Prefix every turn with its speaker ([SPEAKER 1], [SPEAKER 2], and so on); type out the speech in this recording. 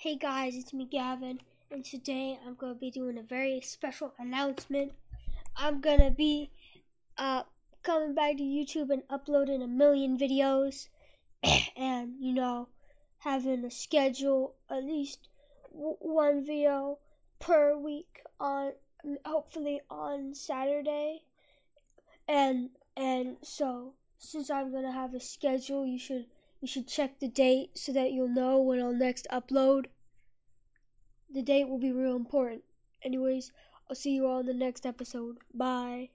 [SPEAKER 1] Hey guys, it's me Gavin, and today I'm going to be doing a very special announcement. I'm going to be uh, coming back to YouTube and uploading a million videos, and you know, having a schedule at least one video per week on hopefully on Saturday. And and so since I'm going to have a schedule, you should you should check the date so that you'll know when I'll next upload. The date will be real important. Anyways, I'll see you all in the next episode. Bye.